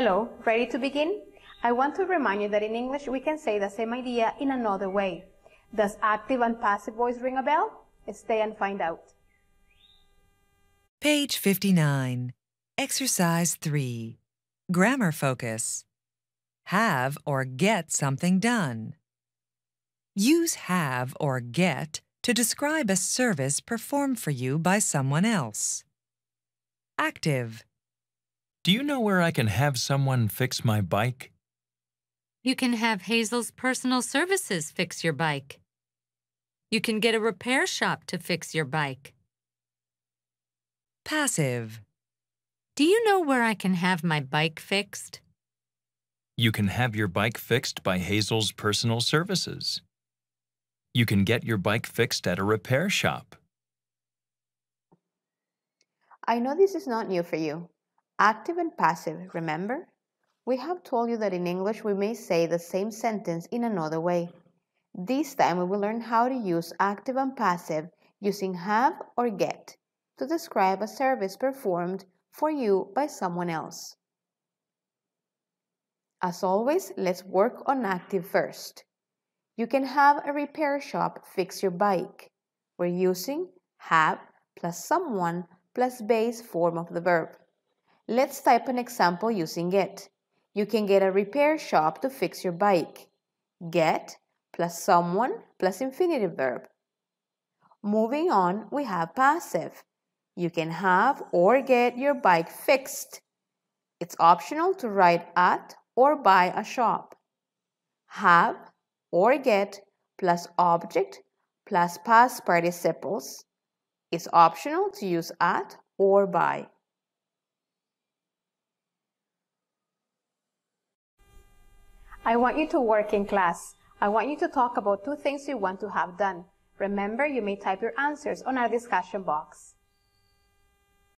Hello, ready to begin? I want to remind you that in English we can say the same idea in another way. Does active and passive voice ring a bell? Stay and find out. Page 59. Exercise 3. Grammar focus. Have or get something done. Use have or get to describe a service performed for you by someone else. Active. Do you know where I can have someone fix my bike? You can have Hazel's personal services fix your bike. You can get a repair shop to fix your bike. Passive. Do you know where I can have my bike fixed? You can have your bike fixed by Hazel's personal services. You can get your bike fixed at a repair shop. I know this is not new for you. Active and passive, remember? We have told you that in English we may say the same sentence in another way. This time we will learn how to use active and passive using have or get to describe a service performed for you by someone else. As always, let's work on active first. You can have a repair shop fix your bike. We're using have plus someone plus base form of the verb. Let's type an example using get. You can get a repair shop to fix your bike. Get plus someone plus infinitive verb. Moving on, we have passive. You can have or get your bike fixed. It's optional to write at or by a shop. Have or get plus object plus past participles. It's optional to use at or by. I want you to work in class. I want you to talk about two things you want to have done. Remember, you may type your answers on our discussion box.